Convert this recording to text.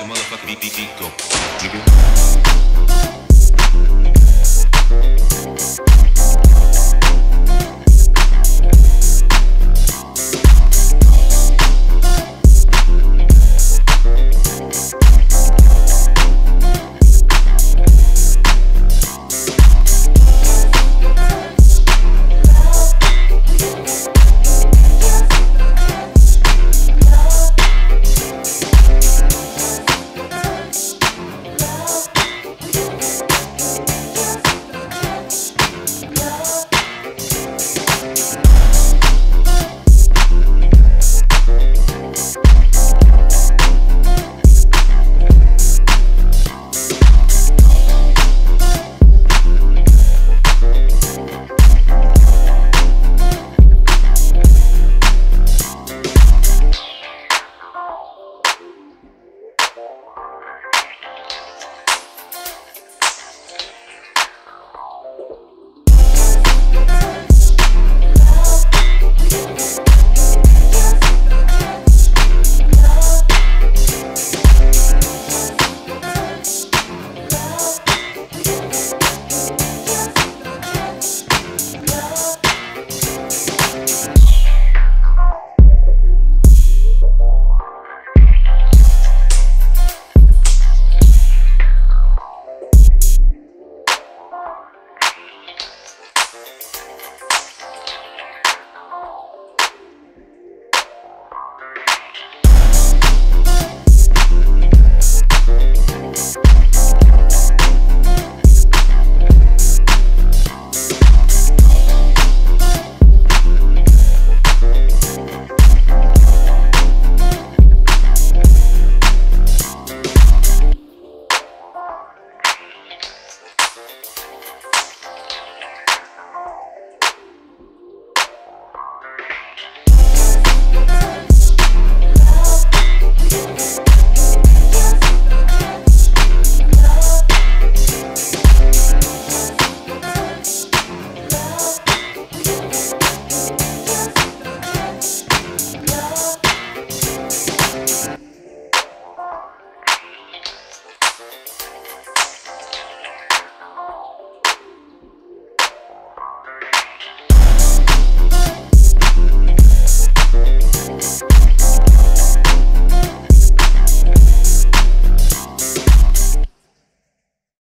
A motherfucker beat beat beat go. Nigga.